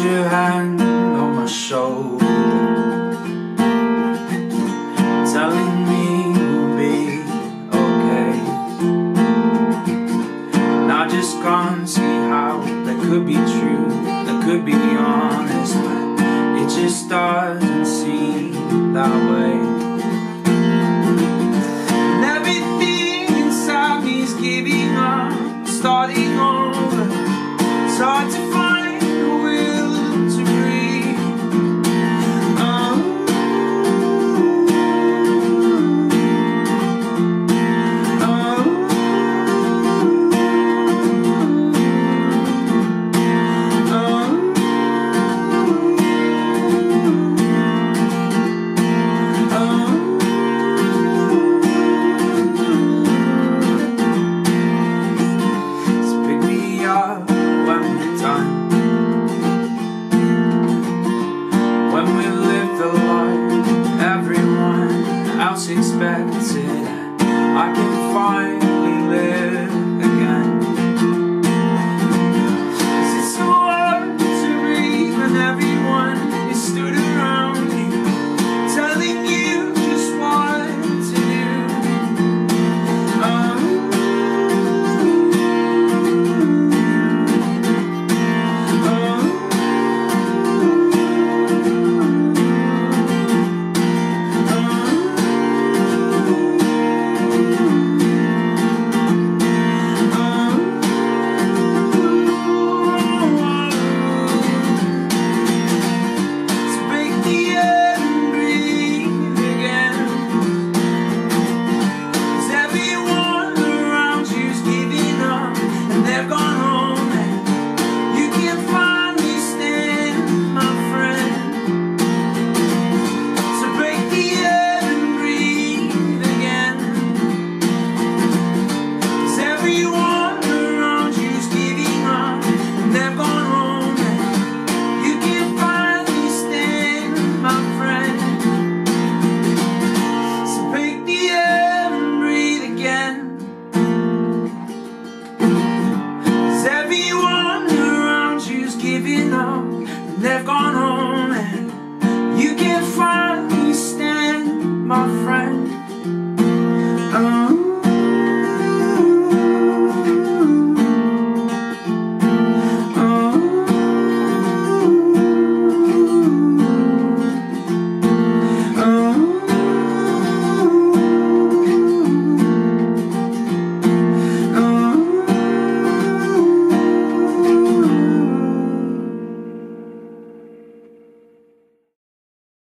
your hand on my shoulder Telling me we'll be okay. And I just can't see how that could be true That could be honest, but it just doesn't seem that way. Life you from